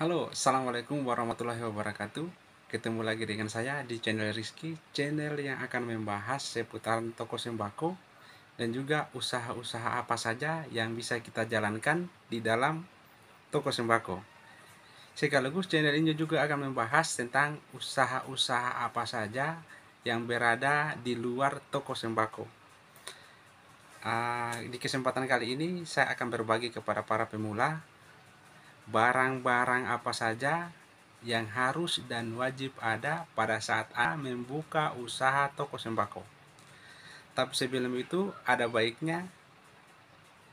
Halo, Assalamualaikum warahmatullahi wabarakatuh. Ketemu lagi dengan saya di channel Rizky Channel yang akan membahas seputaran toko sembako Dan juga usaha-usaha apa saja yang bisa kita jalankan di dalam toko sembako. Sekaligus channel ini juga akan membahas tentang usaha-usaha apa saja yang berada di luar toko sembako. Uh, Di kesempatan kali ini saya akan berbagi kepada para pemula barang-barang apa saja yang harus dan wajib ada pada saat A membuka usaha toko sembako. Tapi sebelum itu ada baiknya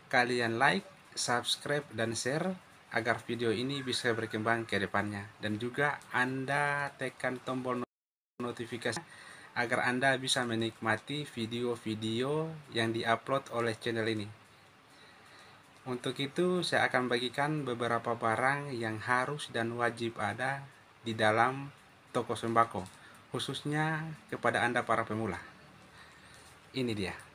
kalian like, subscribe, dan share agar video ini bisa berkembang ke depannya. Dan juga Anda tekan tombol notifikasi agar Anda bisa menikmati video-video yang diupload oleh channel ini. Untuk itu, saya akan bagikan beberapa barang yang harus dan wajib ada di dalam toko sembako, khususnya kepada Anda para pemula. Ini dia.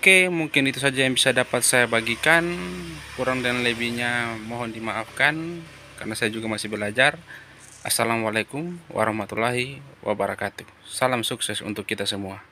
Oke, mungkin itu saja yang bisa dapat saya bagikan. Kurang dan lebihnya mohon dimaafkan karena saya juga masih belajar. Assalamualaikum warahmatullahi wabarakatuh. Salam sukses untuk kita semua.